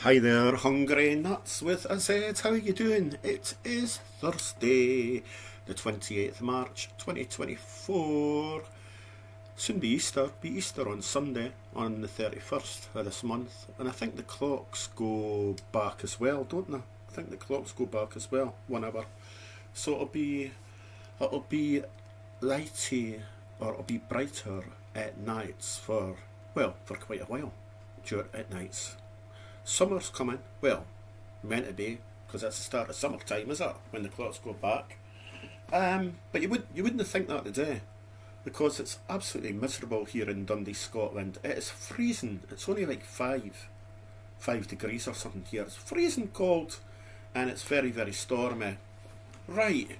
Hi there, hungry nuts with a Z. How are you doing? It is Thursday, the 28th March 2024. Soon be Easter, be Easter on Sunday, on the 31st of this month. And I think the clocks go back as well, don't they? I think the clocks go back as well, hour. So it'll be, it'll be lighty, or it'll be brighter at nights for, well, for quite a while at nights. Summer's coming, well, meant to be, because that's the start of summertime, is it? When the clocks go back. Um, but you would you wouldn't think that today, because it's absolutely miserable here in Dundee, Scotland. It is freezing. It's only like five, five degrees or something here. It's freezing cold, and it's very very stormy. Right.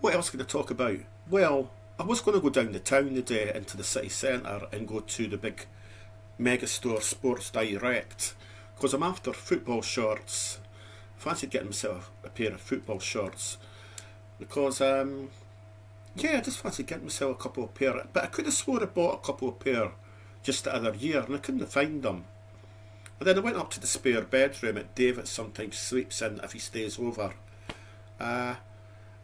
What else can I talk about? Well, I was going to go down the town today into the city centre and go to the big Megastore Sports Direct because I'm after football shorts. Fancied getting myself a pair of football shorts because um, yeah, I just fancied getting myself a couple of pair. But I could have swore I bought a couple of pair just the other year and I couldn't find them. And then I went up to the spare bedroom that David sometimes sleeps in if he stays over. Uh,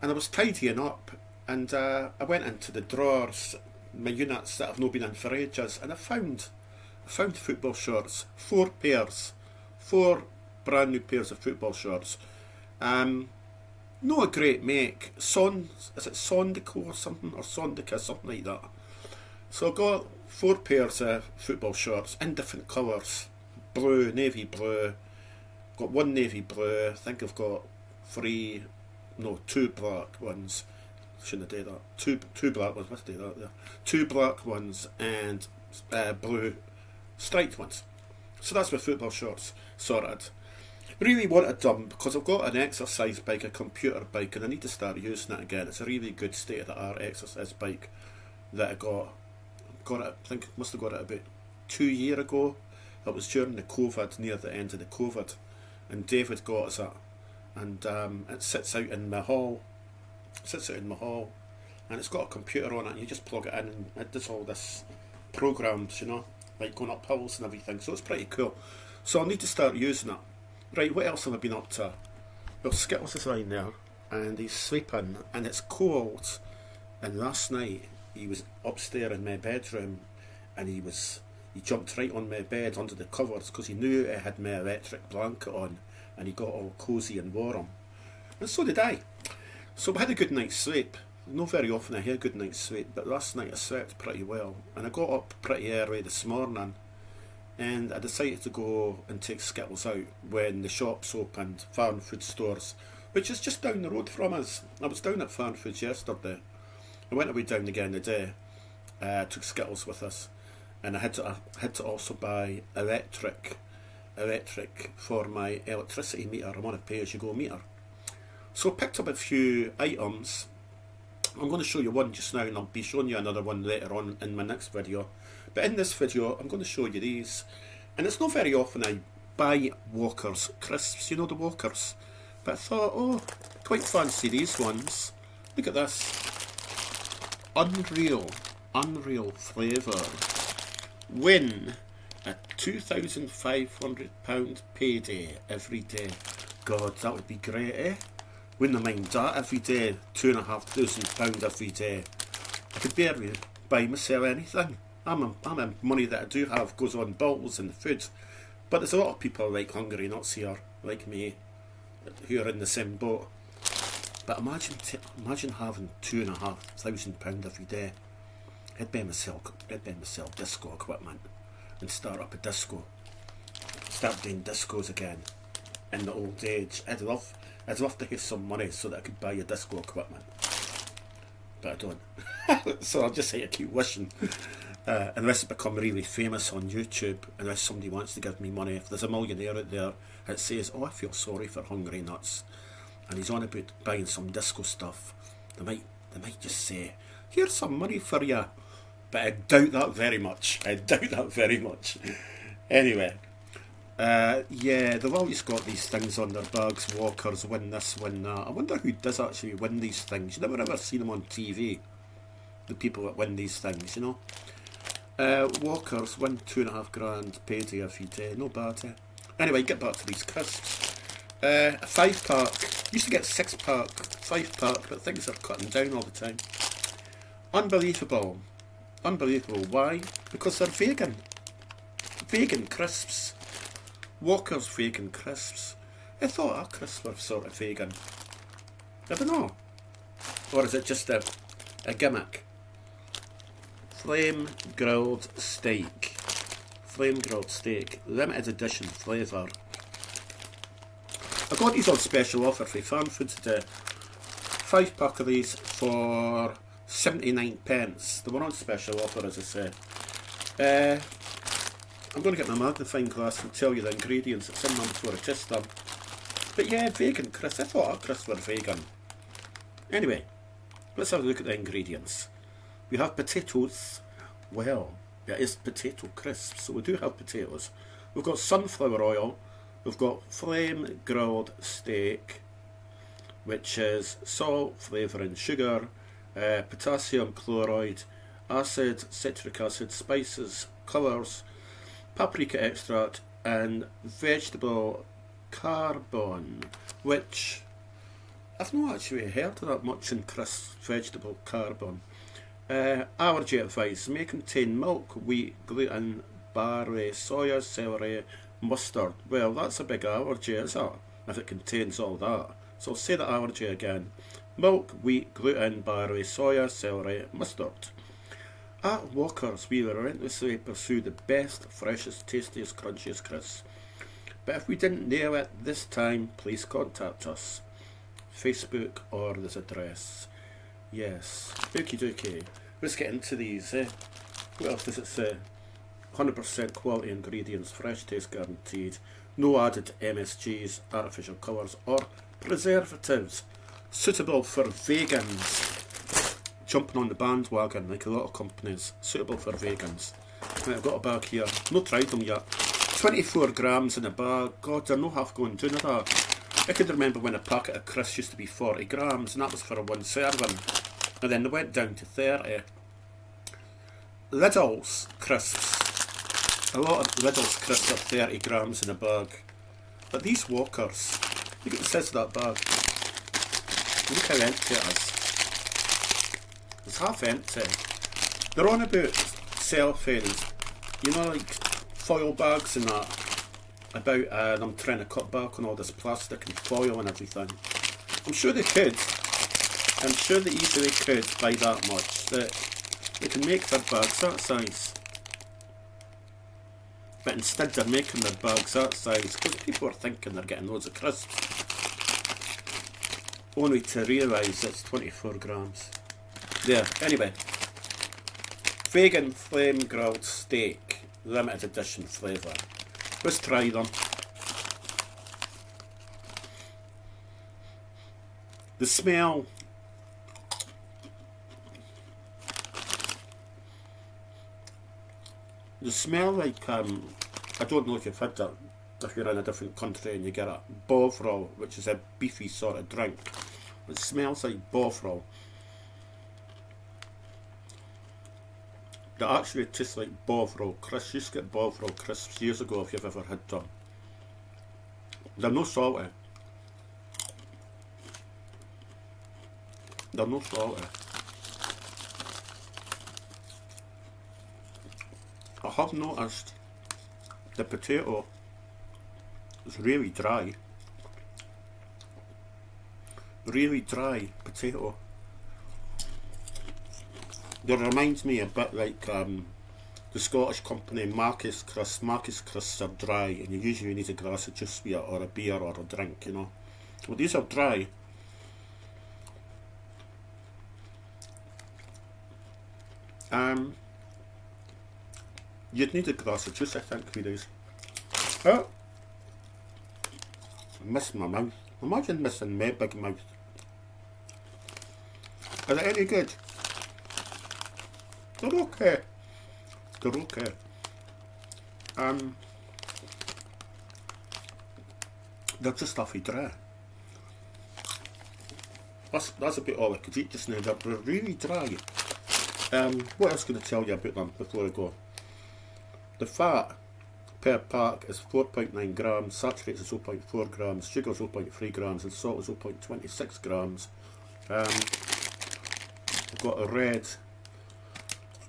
and I was tidying up and uh, I went into the drawers, my units that I've not been in for ages, and I found found football shorts, four pairs, four brand new pairs of football shorts. Um, not a great make. Son, is it Sondico or something, or Sondica, something like that. So I got four pairs of football shorts in different colours, blue, navy blue. Got one navy blue. I think I've got three, no, two black ones. Shouldn't have done that. Two, two black ones. Must do that there. Two black ones and uh, blue striped ones. So that's my football shorts sorted. Really wanted them because I've got an exercise bike, a computer bike, and I need to start using it again. It's a really good state of the art exercise bike that I got. Got it, I think must have got it about two year ago. It was during the COVID, near the end of the COVID, and David got us it, and um, it sits out in my hall. It sits out in my hall, and it's got a computer on it. And you just plug it in, and it does all this programs, you know like going up hills and everything. So it's pretty cool. So I need to start using it. Right, what else have I been up to? Well, Skittles is lying there and he's sleeping and it's cold. And last night he was upstairs in my bedroom and he was he jumped right on my bed under the covers because he knew I had my electric blanket on and he got all cosy and warm. And so did I. So we had a good night's sleep not very often I hear good night's sleep, but last night I slept pretty well. And I got up pretty early this morning and I decided to go and take Skittles out when the shops opened, Farm Food Stores, which is just down the road from us. I was down at Farm Foods yesterday. I went away down again today, uh, took Skittles with us, and I had to, had to also buy electric electric for my electricity meter. I'm on a pay-as-you-go meter. So I picked up a few items I'm going to show you one just now and I'll be showing you another one later on in my next video. But in this video I'm going to show you these. And it's not very often I buy Walkers crisps, you know the Walkers. But I thought, oh, quite fancy these ones. Look at this. Unreal, unreal flavour. Win a £2,500 payday every day. God, that would be great, eh? Wouldn't mind that every eh, day, two and a half thousand pounds every eh, day. I could barely buy myself anything. I'm a, I'm a money that I do have goes on bottles and food. But there's a lot of people like hungry nuts here, like me, who are in the same boat. But imagine imagine having two and a half thousand pound every eh, day. I'd buy myself I'd buy myself disco equipment and start up a disco. Start doing discos again in the old age. I'd love I'd love to have some money so that I could buy a disco equipment. But I don't. so I'll just say I keep wishing. Uh, unless I become really famous on YouTube, unless somebody wants to give me money. If there's a millionaire out there that says, oh, I feel sorry for Hungry Nuts, and he's on about buying some disco stuff, they might, they might just say, here's some money for you. But I doubt that very much. I doubt that very much. anyway, uh, yeah, they've always got these things on their bags, walkers, win this, win that. I wonder who does actually win these things. You never ever see them on TV, the people that win these things, you know. Uh, Walkers, win two and a half grand, payday if you day, no bad. Eh? Anyway, get back to these crisps. Uh, a five pack, used to get six pack, five pack, but things are cutting down all the time. Unbelievable. Unbelievable. Why? Because they're vegan. Vegan crisps. Walker's vegan crisps. I thought our crisps were sort of vegan. I don't know. Or is it just a, a gimmick? Flame grilled steak. Flame grilled steak. Limited edition flavour. I got these on special offer for Farm Food today. Five pack of these for 79 pence. They were on special offer as I said. Uh, I'm going to get my magnifying glass and tell you the ingredients. It's in them before I test them. But yeah, vegan Chris. I thought Chris were vegan. Anyway, let's have a look at the ingredients. We have potatoes. Well, it is potato crisps, so we do have potatoes. We've got sunflower oil. We've got flame grilled steak, which is salt, flavour and sugar, uh, potassium chloride, acid, citric acid, spices, colours, paprika extract and vegetable carbon, which I've not actually heard of that much in crisp vegetable carbon. Uh, allergy advice may contain milk, wheat, gluten, barley, soya, celery, mustard. Well, that's a big allergy, is it? If it contains all that. So say the allergy again. Milk, wheat, gluten, barley, soya, celery, mustard. At Walkers, we relentlessly pursue the best, freshest, tastiest, crunchiest crisps. But if we didn't nail it this time, please contact us. Facebook or this address. Yes. Okie dokie. Let's get into these. Eh? What else does it say? 100% quality ingredients, fresh taste guaranteed, no added MSGs, artificial colours or preservatives. Suitable for vegans jumping on the bandwagon like a lot of companies, suitable for vegans. Right, I've got a bag here, not tried them yet. 24 grams in a bag, god they're not half going down that. I can remember when a packet of crisps used to be 40 grams and that was for one serving. And then they went down to 30. Lidl's crisps. A lot of Lidl's crisps are 30 grams in a bag. But these Walkers, look at the size of that bag. Look how empty it is. It's half empty. They're on about cellophanes, you know, like foil bags and that. About uh, them trying to cut back on all this plastic and foil and everything. I'm sure they could. I'm sure they easily could buy that much. That they can make their bags that size. But instead they're making their bags that size because people are thinking they're getting loads of crisps. Only to realise it's 24 grams. There, anyway. Vegan flame grilled steak, limited edition flavour. Let's try them. The smell the smell like um I don't know if you've had that if you're in a different country and you get a bovril, which is a beefy sort of drink. It smells like bovril. They actually taste like Bovril crisps. You used to get Bovril crisps years ago if you've ever had them. They're no salty. They're no salty. I have noticed the potato is really dry. Really dry potato. It reminds me a bit like um, the Scottish company Marcus Crisps. Marcus Crisps are dry and you usually need a glass of juice it or a beer or a drink, you know. Well, these are dry. Um, you'd need a glass of juice, I think, with these. Oh, I missed my mouth. Imagine missing my big mouth. Are they any good? They're okay. Um, they're just stuffy dry. That's, that's a bit could eat just now. They're really dry. Um, what else can I tell you about them before I go? the fat per pack is 4.9 grams, saturated is 0.4 grams, sugar is 0.3 grams, and salt is 0.26 grams. Um, I've got a red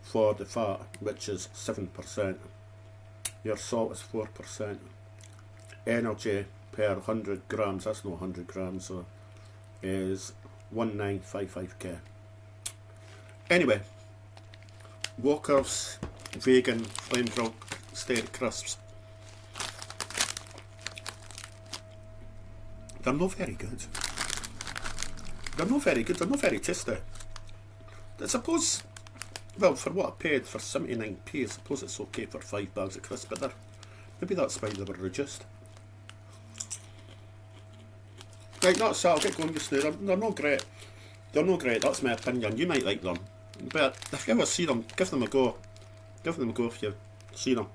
for the fat, which is 7%. Your salt is 4%. Energy per 100 grams, that's not 100 grams, so is 1955k. Anyway, Walker's vegan flame drop steak crisps. They're not very good. They're not very good, they're not very tasty. I suppose, well, for what I paid for 79p, I suppose it's okay for 5 bags of crisps, but maybe that's why they were reduced. Right, that's that, I'll get going just now. They're, they're not great. They're not great, that's my opinion. You might like them. But if you ever see them, give them a go. Give them a go if you see them.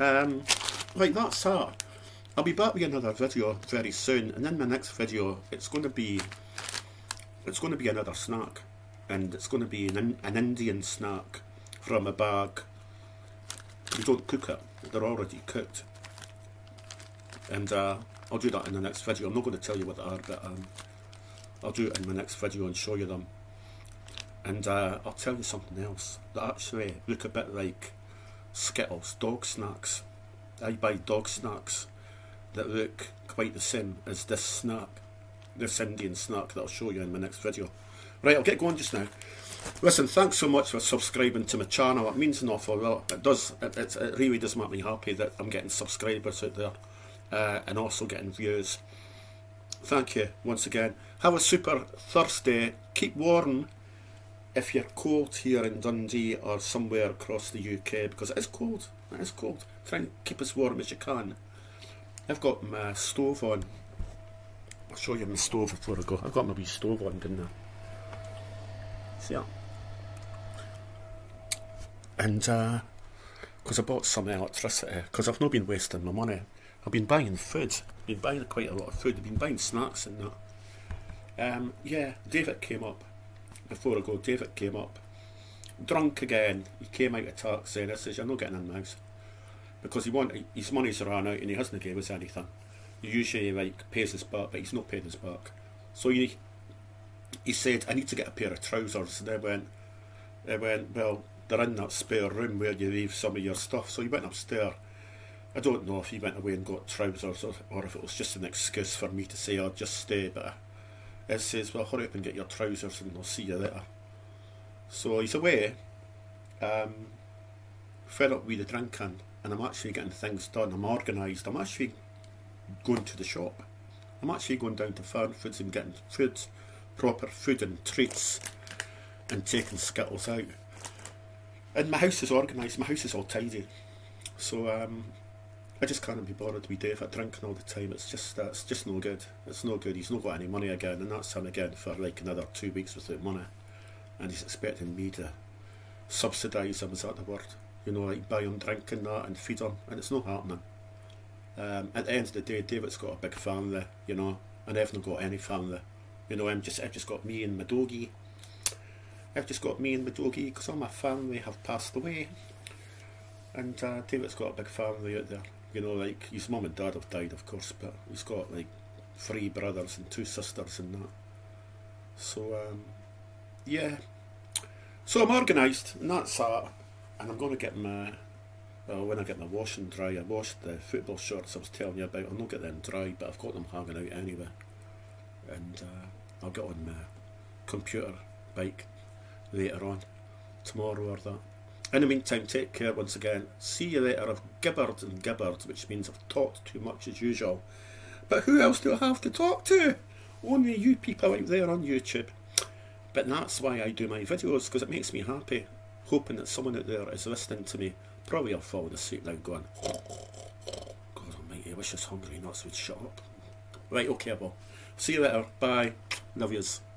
Um, right, that's that. I'll be back with another video very soon, and in my next video, it's going to be it's going to be another snack, and it's going to be an, an Indian snack from a bag. You don't cook it; they're already cooked, and uh, I'll do that in the next video. I'm not going to tell you what they are, but um, I'll do it in my next video and show you them. And uh, I'll tell you something else They actually look a bit like Skittles, dog snacks. I buy dog snacks that look quite the same as this snack, this Indian snack that I'll show you in my next video. Right, I'll get going just now. Listen, thanks so much for subscribing to my channel. It means an awful lot. It does. It, it, it really does make me happy that I'm getting subscribers out there uh, and also getting views. Thank you once again. Have a super Thursday. Keep warm if you're cold here in Dundee or somewhere across the UK because it is cold. It is cold. Try and keep as warm as you can. I've got my stove on. I'll show you my stove before I go. I've got my wee stove on, didn't I? That? And because uh, I bought some electricity, because I've not been wasting my money. I've been buying food. I've been buying quite a lot of food. I've been buying snacks and that. Um, yeah, David came up before I go. David came up, drunk again. He came out of taxi and I says, "You're not getting in the house," because he want his money's run out and he hasn't gave us anything. He usually like pays us back, but he's not paid us back. So he he said, "I need to get a pair of trousers." And I went, I went, well, they're in that spare room where you leave some of your stuff. So he went upstairs. I don't know if he went away and got trousers or, or if it was just an excuse for me to say I'll just stay, but it says, well, hurry up and get your trousers and I'll see you later. So he's away, um, fed up with the drinking, and I'm actually getting things done. I'm organised. I'm actually going to the shop. I'm actually going down to Farm Foods and getting food, proper food and treats, and taking Skittles out. And my house is organised. My house is all tidy. So um, I just can't be bothered to with David drinking all the time. It's just it's just no good. It's no good. He's not got any money again, and that's him again for like another two weeks without money. And he's expecting me to subsidise him. Is that the word? You know, like buy him drinking that and feed him, and it's not happening. Um, at the end of the day, David's got a big family, you know, and I've not got any family. You know, I'm just I've just got me and my doggy. I've just got me and my doggy because all my family have passed away. And uh, David's got a big family out there. You know, like his mum and dad have died, of course, but he's got like three brothers and two sisters and that. So, um, yeah. So I'm organised, and that's that. And I'm going to get my, well, when I get my wash and dry, I washed the football shorts I was telling you about. I'll not get them dry, but I've got them hanging out anyway. And uh, I'll get on my computer bike later on, tomorrow or that. In the meantime, take care once again. See you later. I've gibbered and gibbered, which means I've talked too much as usual. But who else do I have to talk to? Only you people out there on YouTube. But that's why I do my videos, because it makes me happy. Hoping that someone out there is listening to me. Probably I'll fall asleep now going, God almighty, I wish I was hungry, not so would shut up. Right, okay, well. See you later. Bye. Love yous.